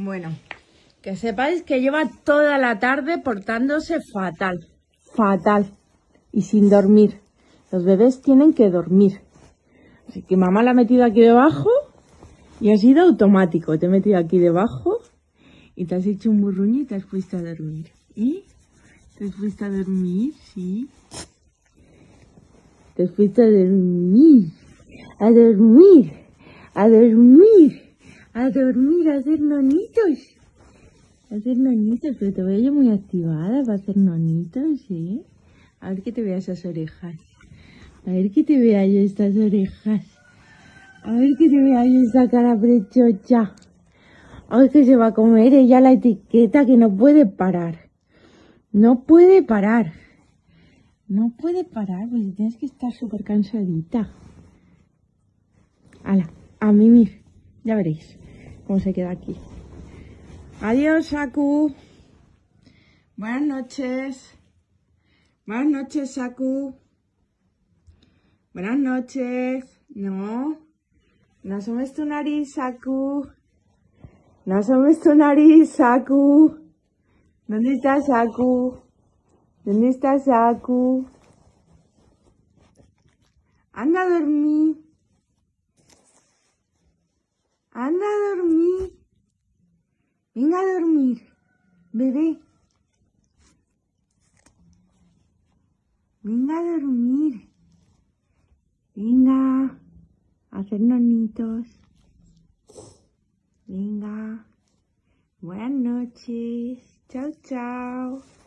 Bueno, que sepáis que lleva toda la tarde portándose fatal, fatal y sin dormir. Los bebés tienen que dormir. Así que mamá la ha metido aquí debajo y ha sido automático. Te he metido aquí debajo y te has hecho un burruño y te has puesto a dormir. ¿Y? ¿Te has puesto a dormir? Sí. Te has puesto a dormir. A dormir. A dormir. A dormir, a hacer nonitos. A hacer nonitos, pero te veo yo muy activada para hacer nonitos, ¿eh? A ver que te vea esas orejas. A ver que te vea yo estas orejas. A ver que te vea yo esa cara prechocha. Ay, que se va a comer ella la etiqueta que no puede parar. No puede parar. No puede parar, pues tienes que estar súper cansadita. Ala, a mimir. Ya veréis cómo se queda aquí. Adiós, Saku. Buenas noches. Buenas noches, Saku. Buenas noches. No. No asomes tu nariz, Saku. No asomes tu nariz, Saku. ¿Dónde está Saku? ¿Dónde está Saku? Anda a dormir. Anda a dormir. Venga a dormir, bebé. Venga a dormir. Venga a hacer nonitos. Venga. Buenas noches. Chao, chao.